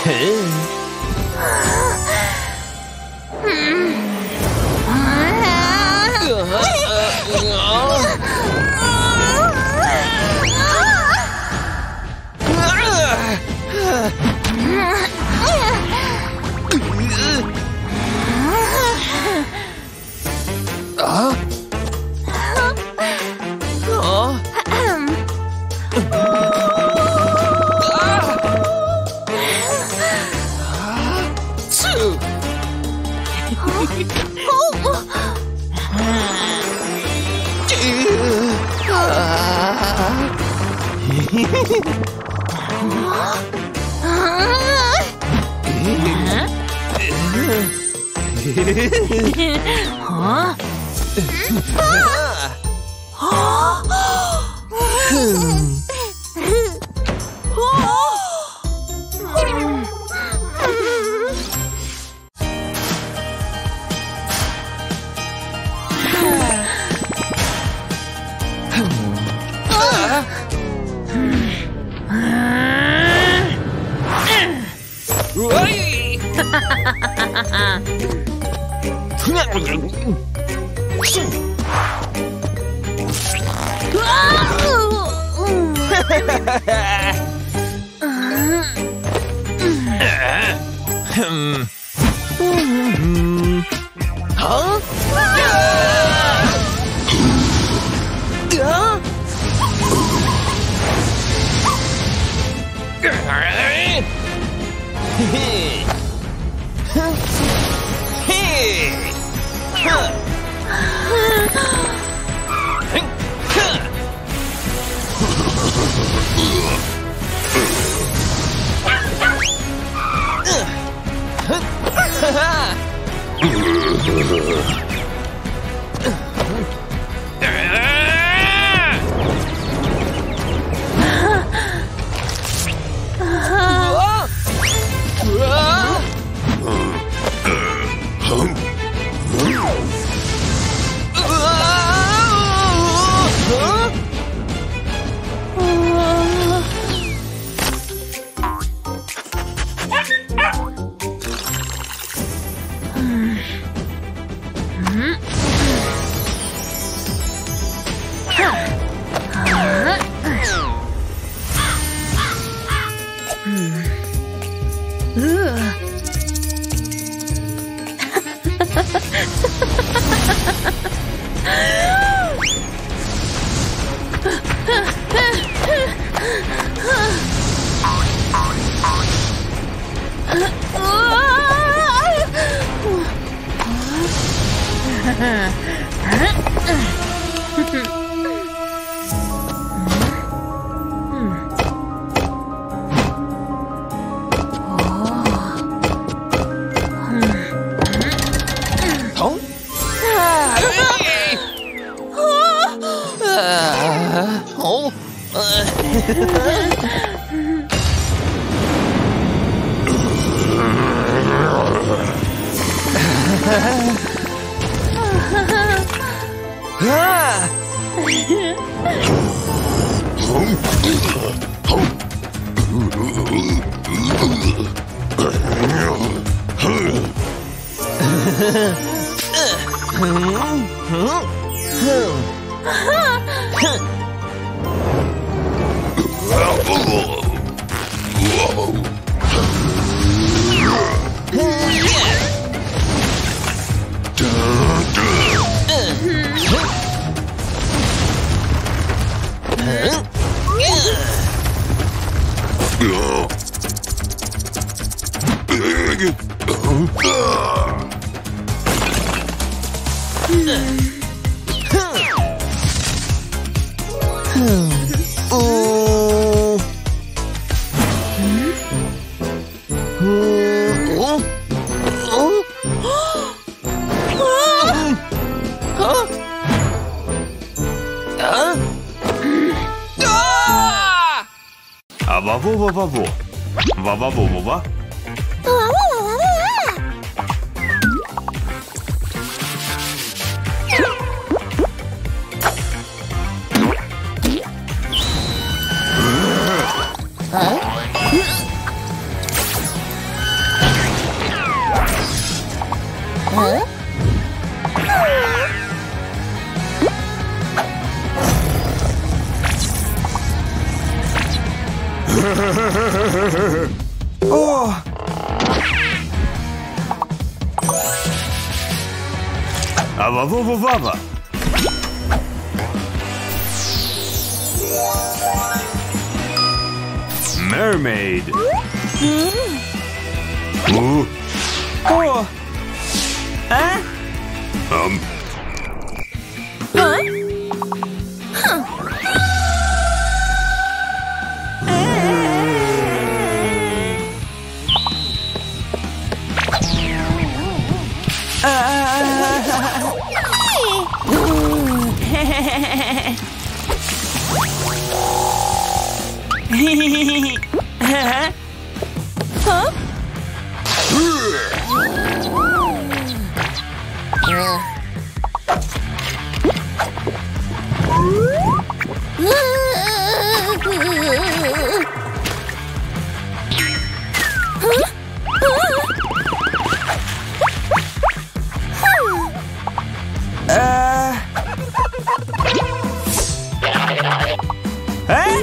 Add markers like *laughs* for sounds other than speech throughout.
*laughs* Hey. huh? huh? Ha ha ha! Mm-hmm.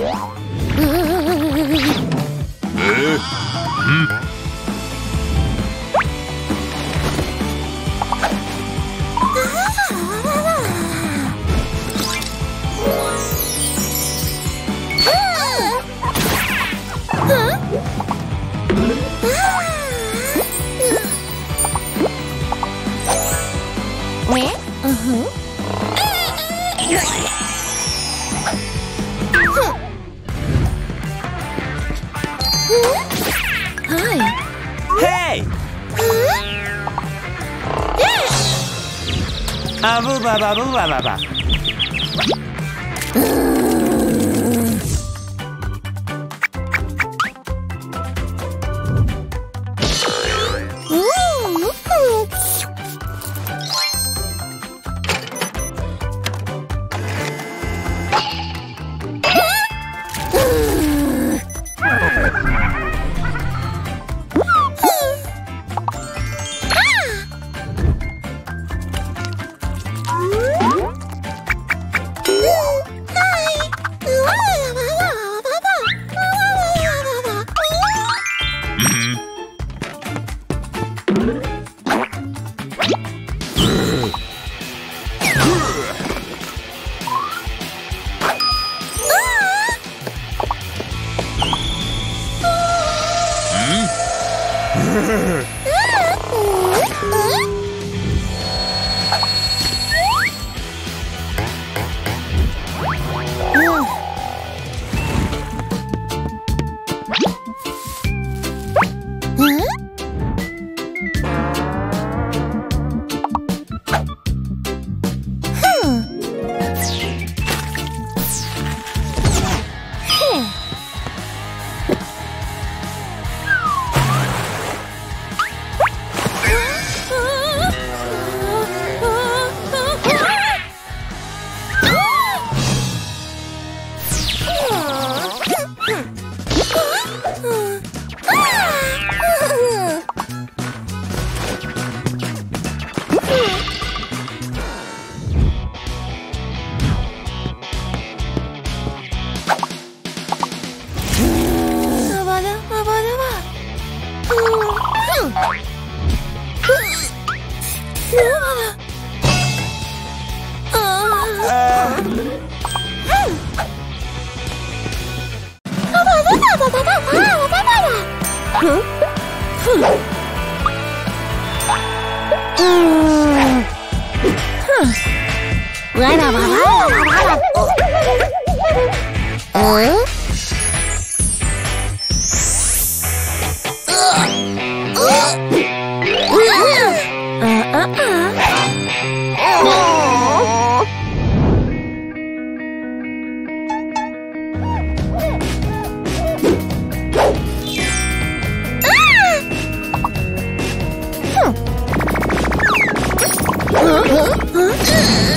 うん。Abu ba ba ba ba. Ugh. *laughs*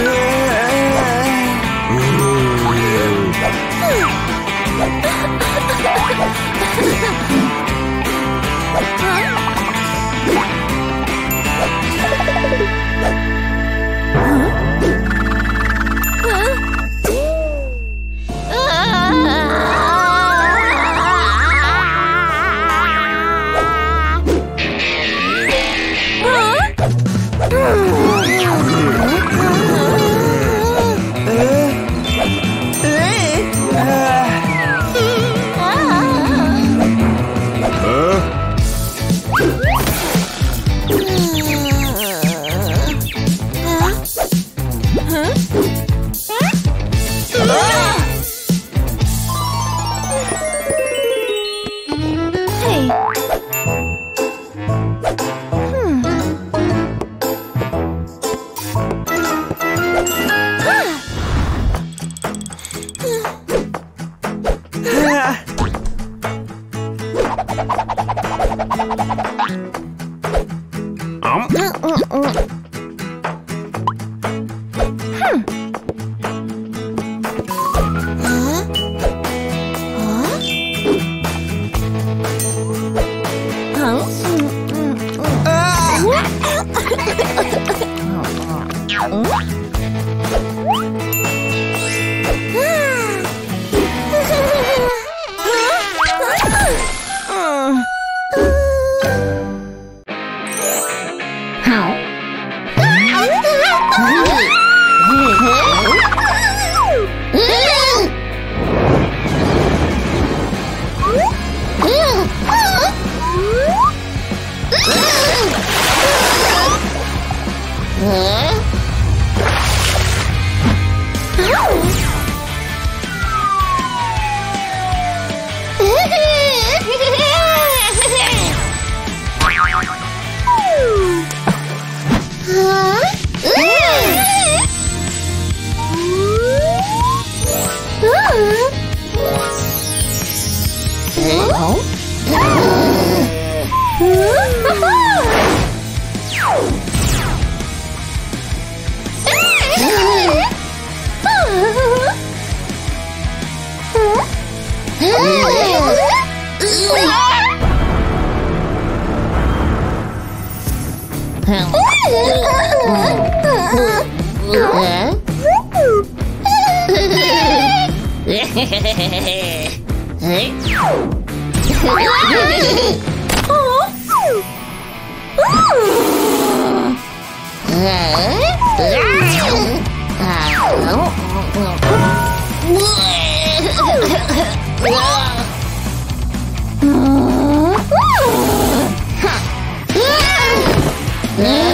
Yeah. Yeah.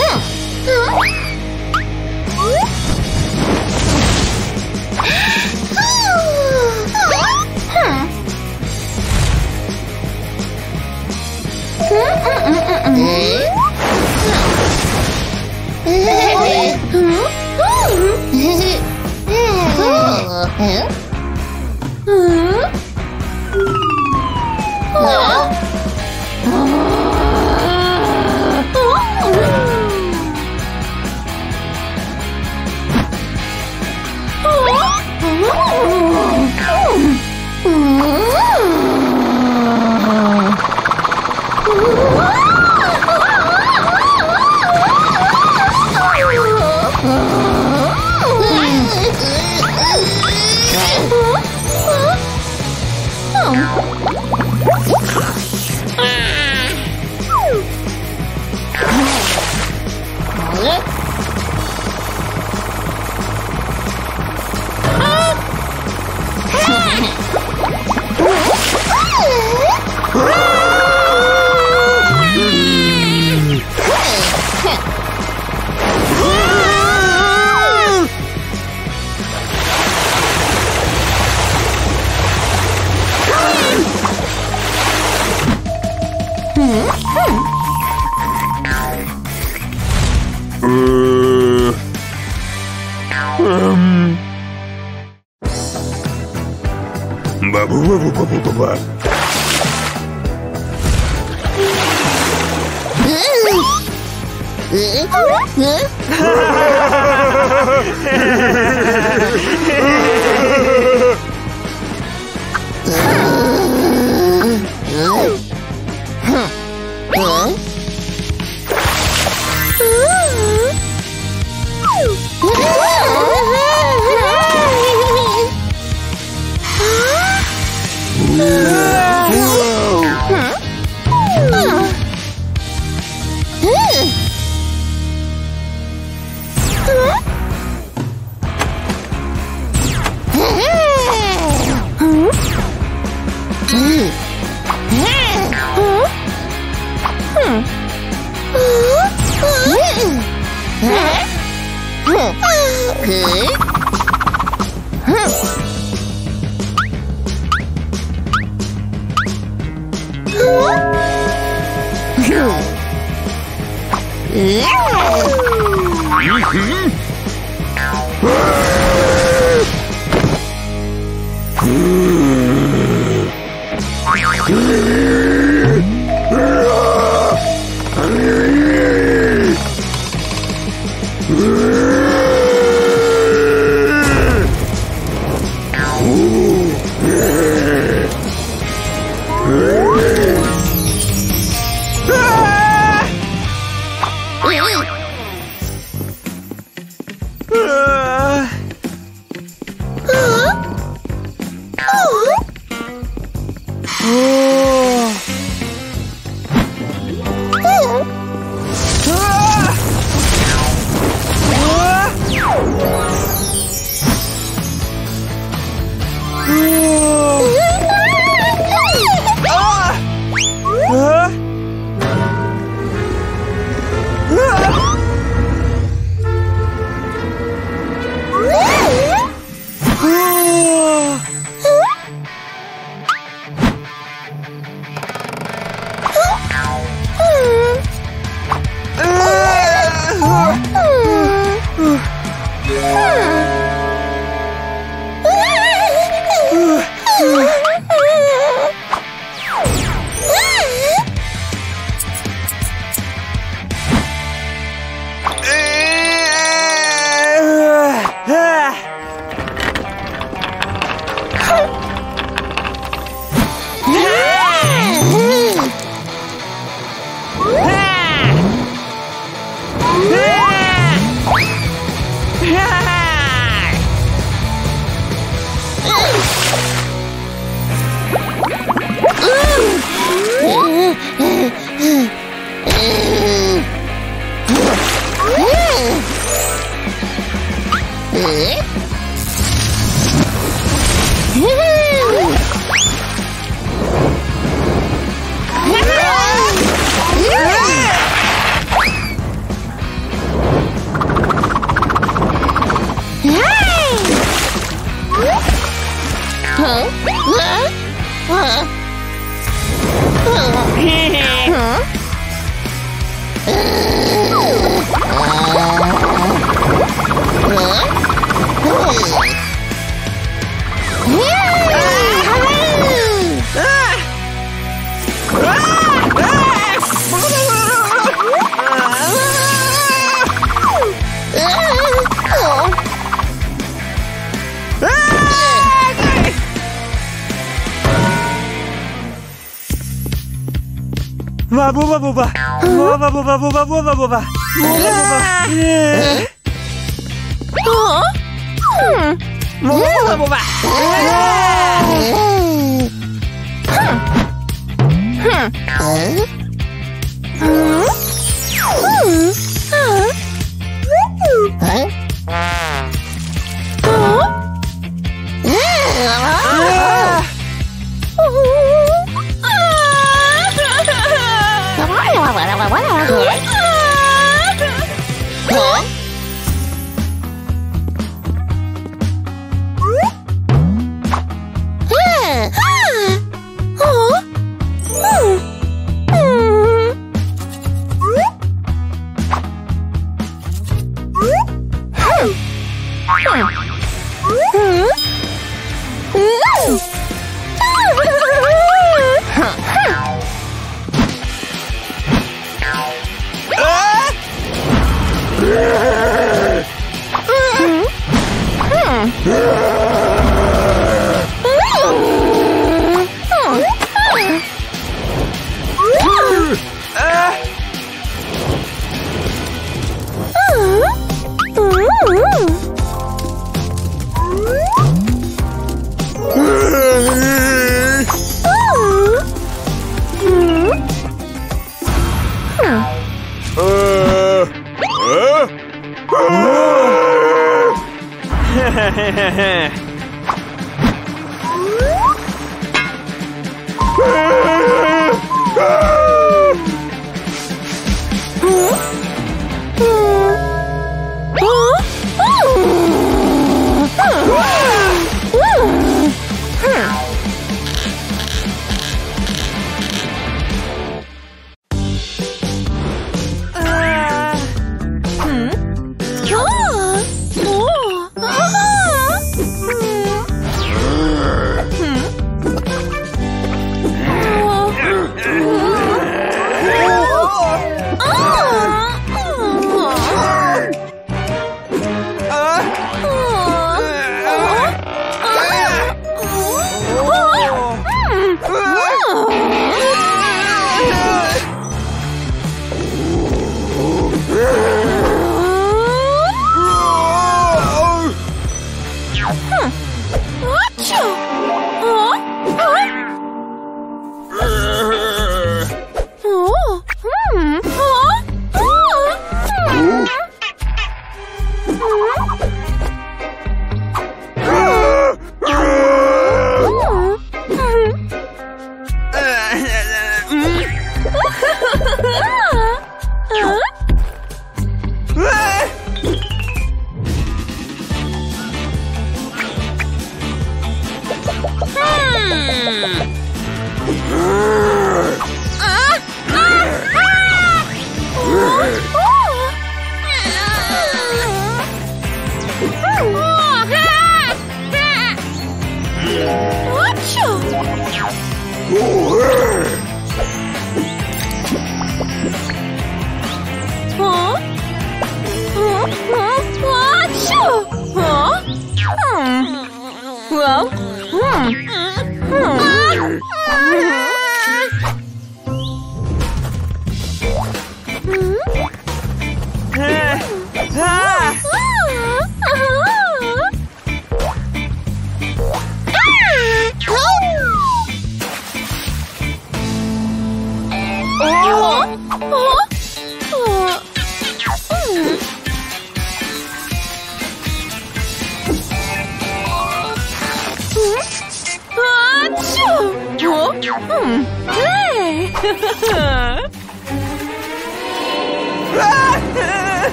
Uh, um. Ba *laughs* *laughs* Música Babu vovó, vovó, vovó, vovó.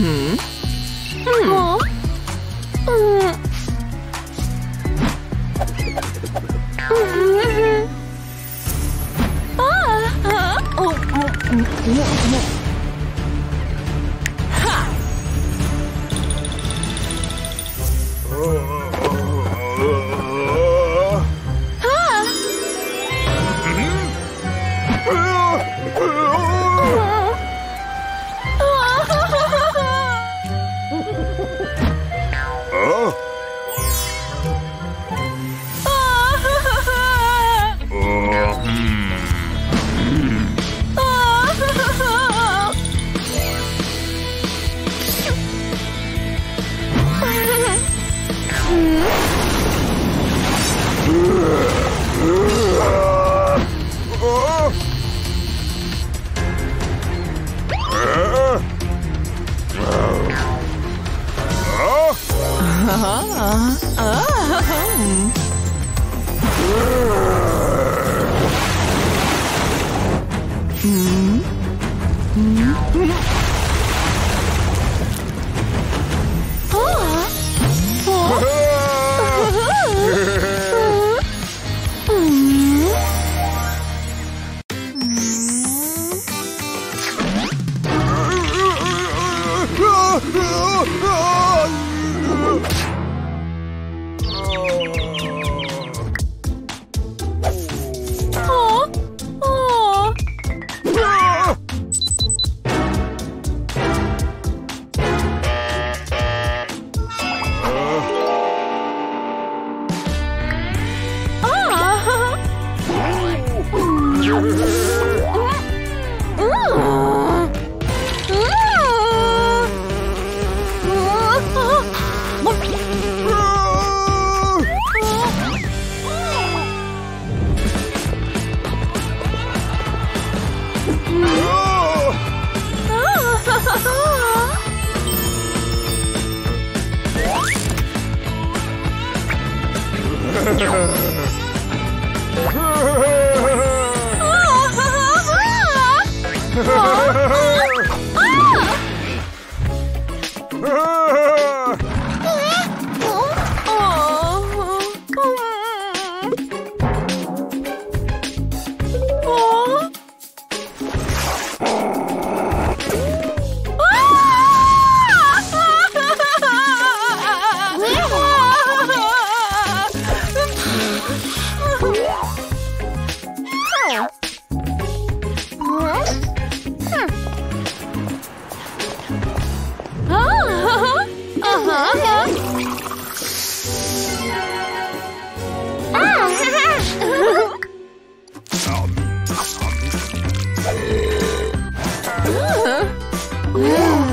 嗯，哦，嗯，嗯。嗯，啊，啊，哦，哦，哦，哦，哦。Babu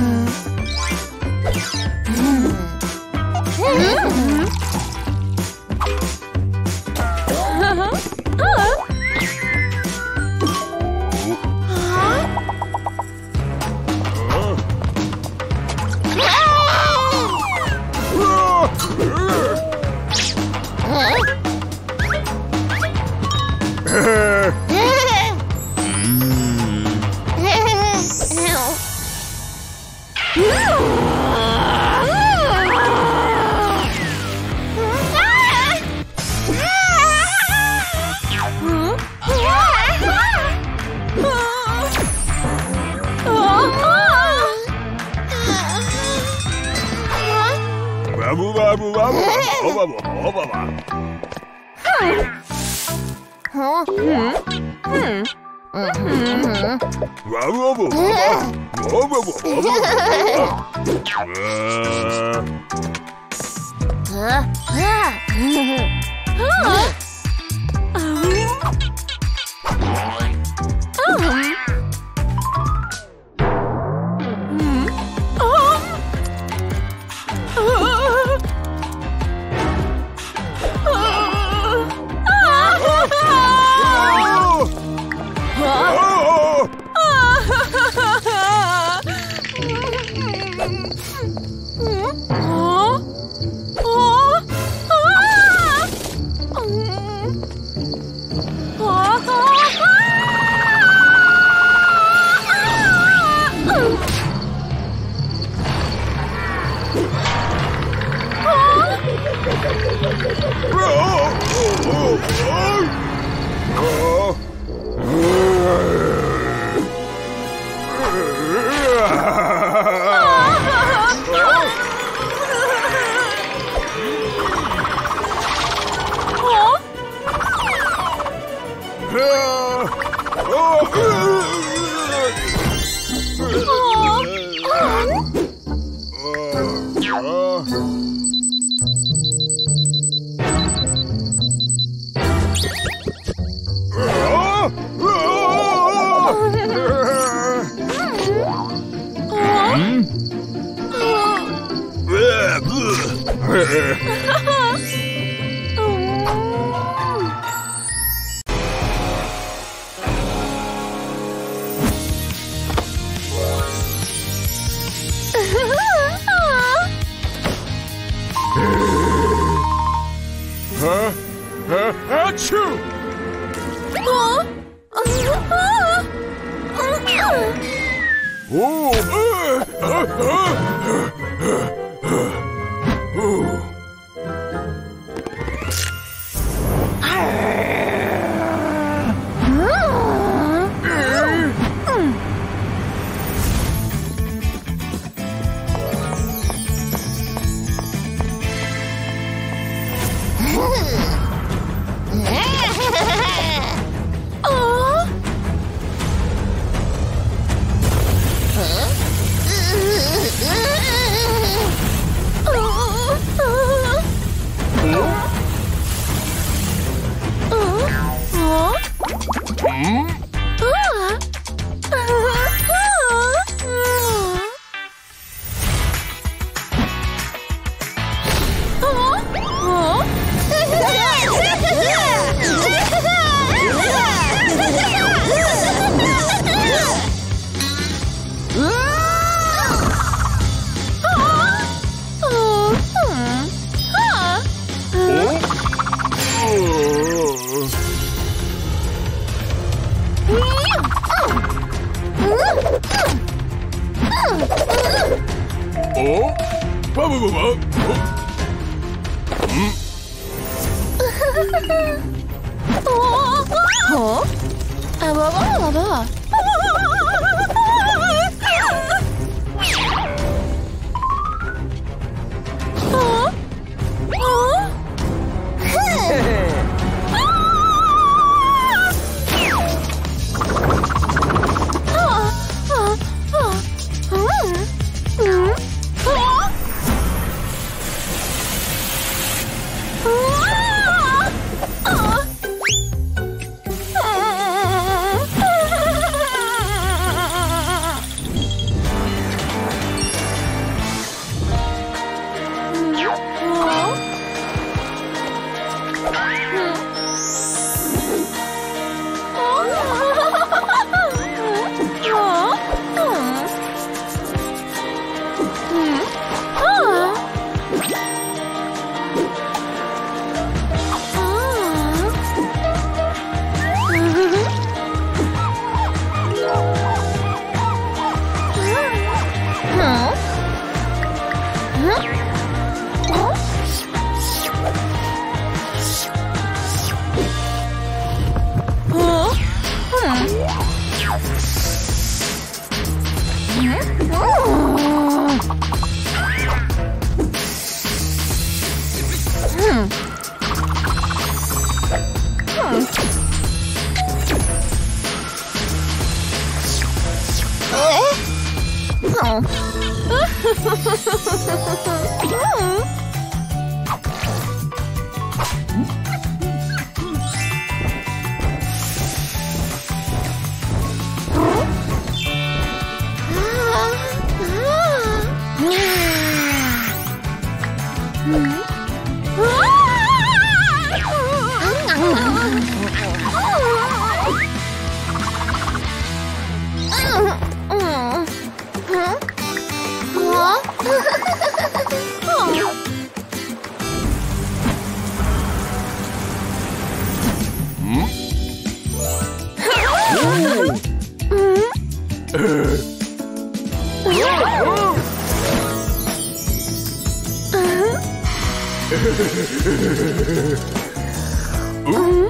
Ooh.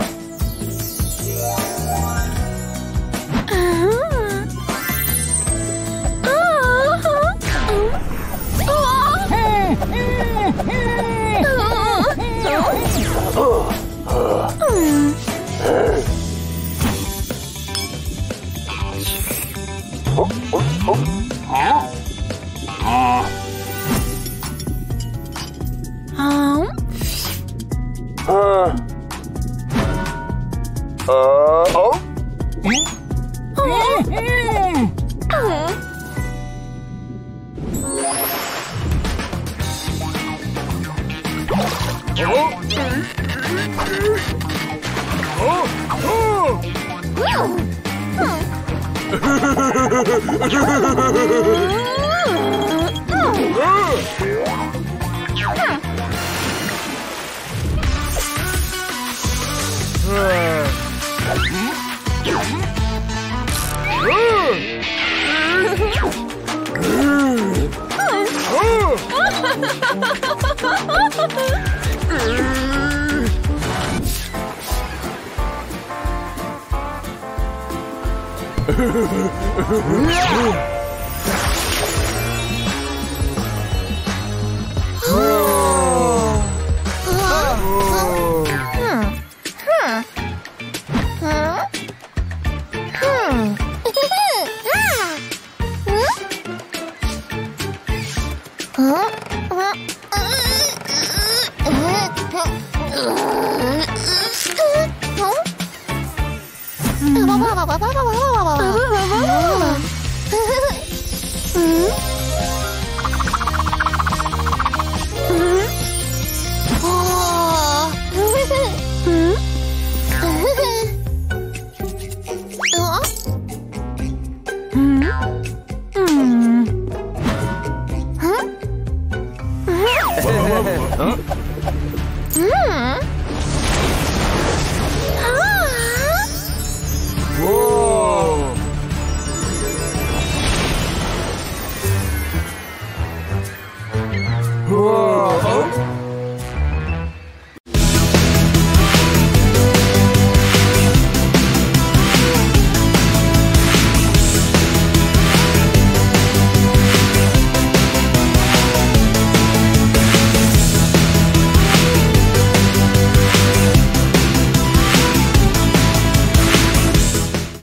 *laughs* yeah!